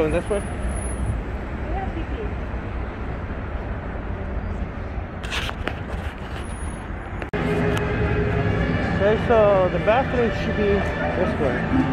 Going this way? Okay, so the bathroom should be this way.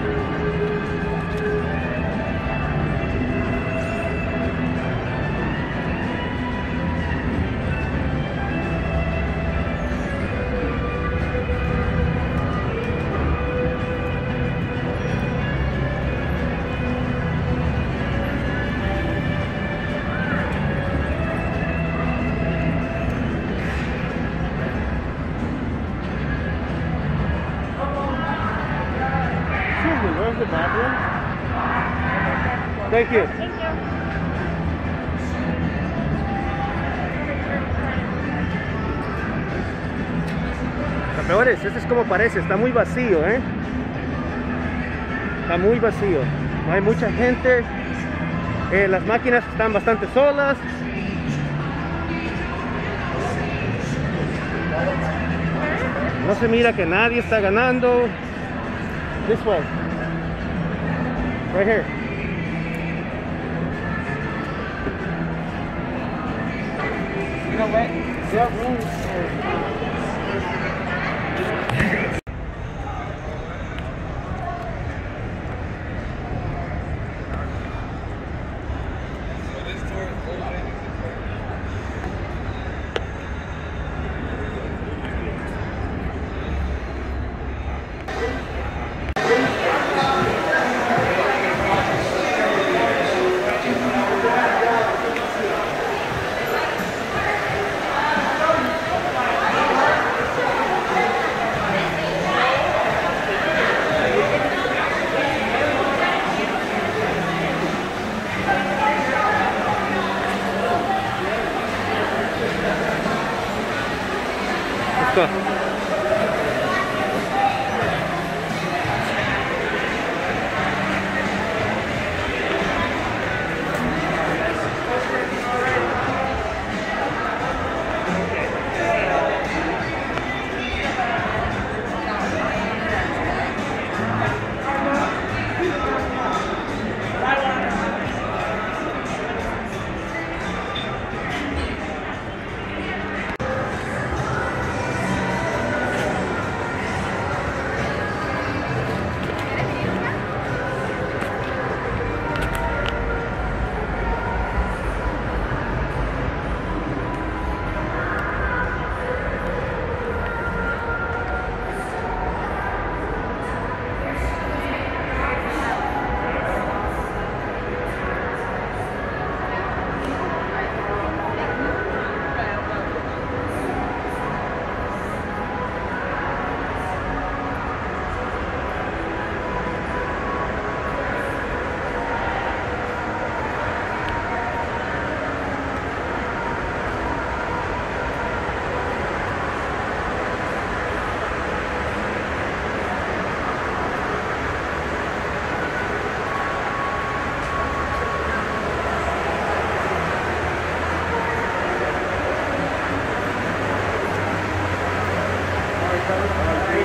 Where's the bathroom? Thank you. Este es como parece, está muy vacío, ¿eh? Está muy vacío. No hay mucha gente. Eh, las máquinas están bastante solas. No se mira que nadie está ganando. This way. Right here. You know what? There are Danke.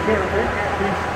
Jeremy. He's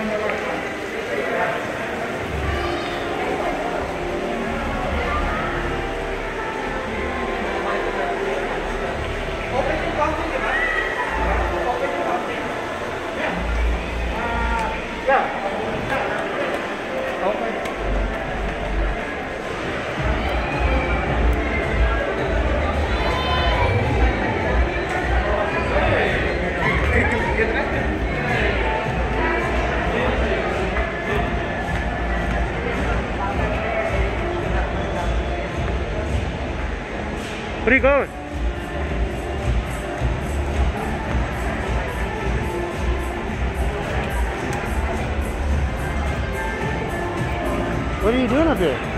Where are you going? What are you doing up here?